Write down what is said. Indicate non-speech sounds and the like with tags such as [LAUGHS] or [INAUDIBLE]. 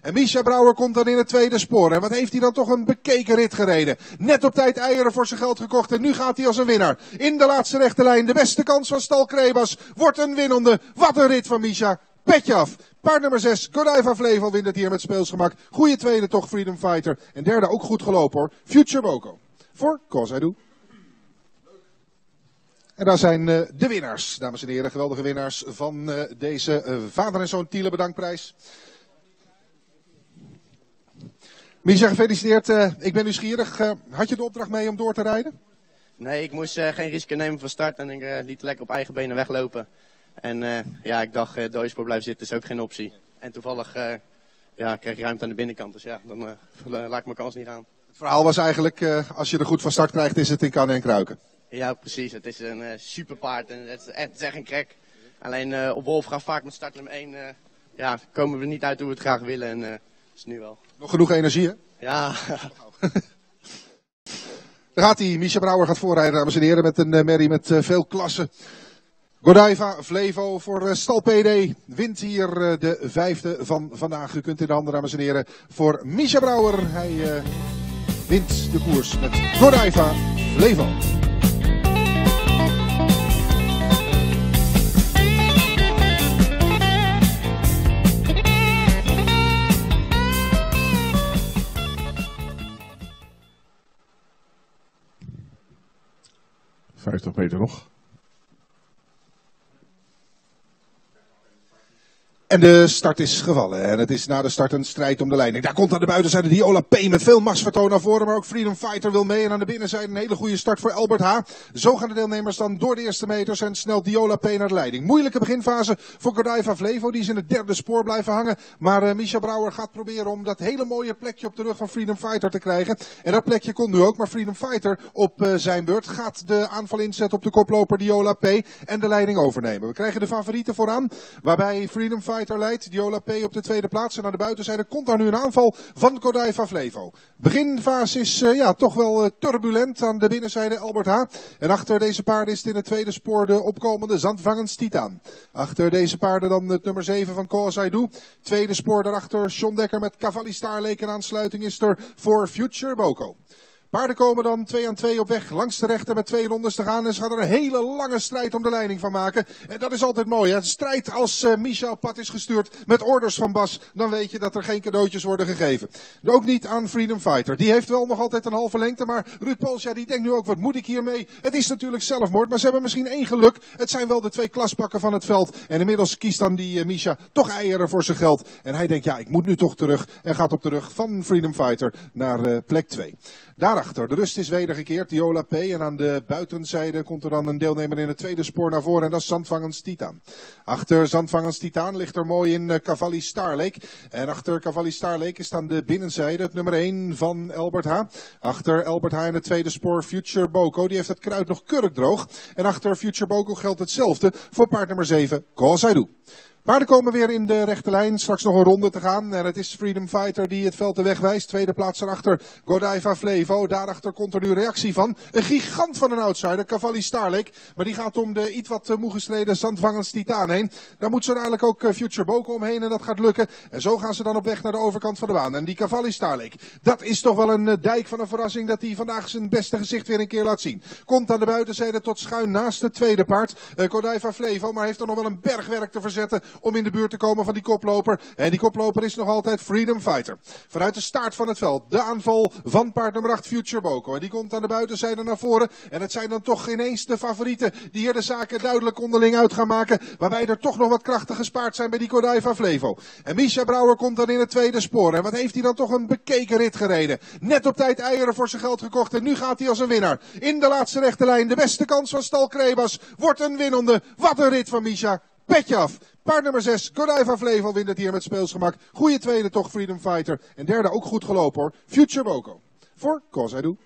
En Misha Brouwer komt dan in het tweede spoor. En wat heeft hij dan toch een bekeken rit gereden. Net op tijd eieren voor zijn geld gekocht. En nu gaat hij als een winnaar. In de laatste rechte lijn. De beste kans van Stal Krebas. Wordt een winnende. Wat een rit van Misha. Petje af. Paard nummer 6, Godiva Vlevel wint het hier met speelsgemak. Goeie tweede toch, Freedom Fighter. En derde ook goed gelopen hoor. Future Boko. Voor Cause Do. En daar zijn uh, de winnaars, dames en heren. Geweldige winnaars van uh, deze uh, vader en zoon Tiele bedankprijs. Misha, gefeliciteerd. ik ben nieuwsgierig. had je de opdracht mee om door te rijden? Nee, ik moest geen risico nemen van start en ik liet lekker op eigen benen weglopen. En ja, ik dacht, uh, blijven zitten is ook geen optie. En toevallig ja, kreeg ik ruimte aan de binnenkant, dus ja, dan [LAUGHS] laat ik mijn kans niet gaan. Het verhaal was eigenlijk, als je er goed van start krijgt, is het in kannen en kruiken. Ja, precies. Het is een super paard en het is, echt, echt een krek. Alleen op Wolf gaat vaak met start nummer 1, ja, komen we niet uit hoe we het graag willen en is nu wel. Nog genoeg energie, hè? Ja. [LAUGHS] Daar gaat hij. Misha Brouwer gaat voorrijden, dames en heren, met een merrie met veel klassen. Godiva Flevo voor Stal PD wint hier de vijfde van vandaag. U kunt in de handen, dames en heren, voor Misha Brouwer. Hij uh, wint de koers met Godiva Flevo. Vijftig meter nog. En de start is gevallen. En het is na de start een strijd om de leiding. Daar komt aan de buitenzijde Diola P. met veel machtsvertoon naar voren. Maar ook Freedom Fighter wil mee. En aan de binnenzijde een hele goede start voor Albert H. Zo gaan de deelnemers dan door de eerste meters. En snelt Diola P. naar de leiding. Moeilijke beginfase voor Godiva Vlevo. Die is in het derde spoor blijven hangen. Maar uh, Brouwer gaat proberen om dat hele mooie plekje op de rug van Freedom Fighter te krijgen. En dat plekje kon nu ook. Maar Freedom Fighter op uh, zijn beurt gaat de aanval inzetten op de koploper Diola P. En de leiding overnemen. We krijgen de favorieten vooraan. Waarbij Freedom Fighter Fighter leidt. Diola P op de tweede plaats. En aan de buitenzijde komt daar nu een aanval van Godiva Flevo. Beginfase is uh, ja, toch wel uh, turbulent aan de binnenzijde Albert H. En achter deze paarden is het in het tweede spoor de opkomende Zandvangens Titaan. Achter deze paarden dan het nummer 7 van Koazaidu. Tweede spoor daarachter John Dekker met Cavalli Starlake. En aansluiting is er voor Future Boko. Paarden komen dan 2 aan 2 op weg langs de rechter met twee rondes te gaan. En ze gaan er een hele lange strijd om de leiding van maken. En dat is altijd mooi. Hè? Strijd als uh, Michel pad is gestuurd met orders van Bas. Dan weet je dat er geen cadeautjes worden gegeven. Ook niet aan Freedom Fighter. Die heeft wel nog altijd een halve lengte. Maar Ruud Pols, ja, die denkt nu ook, wat moet ik hiermee? Het is natuurlijk zelfmoord. Maar ze hebben misschien één geluk. Het zijn wel de twee klaspakken van het veld. En inmiddels kiest dan die uh, toch eieren voor zijn geld. En hij denkt, ja, ik moet nu toch terug. En gaat op de rug van Freedom Fighter naar uh, plek 2. Daarachter, de rust is wedergekeerd, Diola P. En aan de buitenzijde komt er dan een deelnemer in het tweede spoor naar voren. En dat is Zandvangens Titaan. Achter Zandvangens Titaan ligt er mooi in uh, Cavalli Starlake. En achter Cavalli Starlake is aan de binnenzijde het nummer 1 van Albert H. Achter Albert H in het tweede spoor Future Boko. Die heeft het kruid nog kurkdroog. En achter Future Boko geldt hetzelfde voor paard nummer 7, Kozaidu. Paarden komen weer in de rechte lijn. Straks nog een ronde te gaan. En het is Freedom Fighter die het veld de weg wijst. Tweede plaats erachter Godiva Flevo. Daarachter komt er nu reactie van. Een gigant van een outsider, Cavalli Starlake. Maar die gaat om de iets wat moe gestreden Zandvangens Titaan heen. Daar moet zo dadelijk ook Future Boko omheen en dat gaat lukken. En zo gaan ze dan op weg naar de overkant van de baan. En die Cavalli Starlake, dat is toch wel een dijk van een verrassing dat hij vandaag zijn beste gezicht weer een keer laat zien. Komt aan de buitenzijde tot schuin naast het tweede paard. Godiva Flevo, maar heeft er nog wel een bergwerk te verzetten om in de buurt te komen van die koploper. En die koploper is nog altijd Freedom Fighter. Vanuit de start van het veld, de aanval van paard nummer 8 Future Boko. En die komt aan de buitenzijde naar voren. En het zijn dan toch ineens de favorieten die hier de zaken duidelijk onderling uit gaan maken. Waarbij er toch nog wat krachten gespaard zijn bij die Godiva Flevo. En Misha Brouwer komt dan in het tweede spoor. En wat heeft hij dan toch een bekeken rit gereden. Net op tijd eieren voor zijn geld gekocht. En nu gaat hij als een winnaar. In de laatste rechte lijn. De beste kans van Stal Krebas. Wordt een winnende. Wat een rit van Misha. Petje af. Paard nummer 6, Godiva Flevo wint het hier met speelsgemak. Goeie tweede toch, Freedom Fighter. En derde ook goed gelopen hoor, Future Boko. Voor Cause Do.